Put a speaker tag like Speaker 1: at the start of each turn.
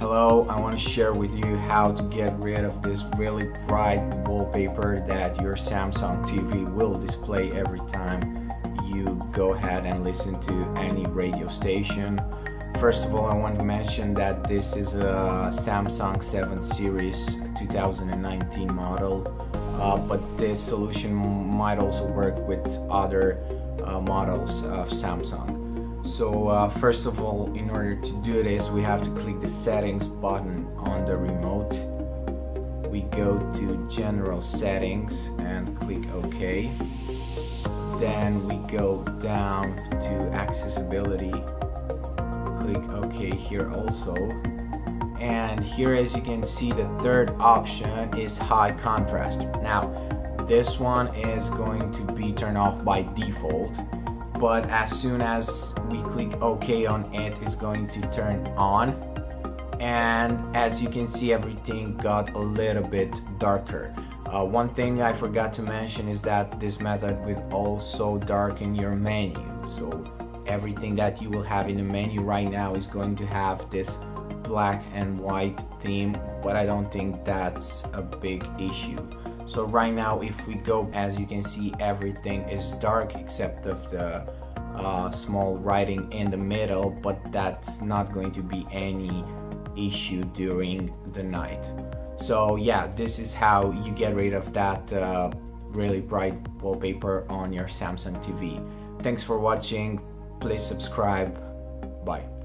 Speaker 1: Hello, I want to share with you how to get rid of this really bright wallpaper that your Samsung TV will display every time you go ahead and listen to any radio station. First of all, I want to mention that this is a Samsung 7 Series 2019 model, uh, but this solution might also work with other uh, models of Samsung. So uh, first of all, in order to do this, we have to click the settings button on the remote. We go to general settings and click OK. Then we go down to accessibility, click OK here also. And here as you can see, the third option is high contrast. Now, this one is going to be turned off by default but as soon as we click OK on it, it's going to turn on. And as you can see, everything got a little bit darker. Uh, one thing I forgot to mention is that this method will also darken your menu. So everything that you will have in the menu right now is going to have this black and white theme, but I don't think that's a big issue. So right now, if we go, as you can see, everything is dark except of the uh, small writing in the middle, but that's not going to be any issue during the night. So yeah, this is how you get rid of that uh, really bright wallpaper on your Samsung TV. Thanks for watching. Please subscribe. Bye.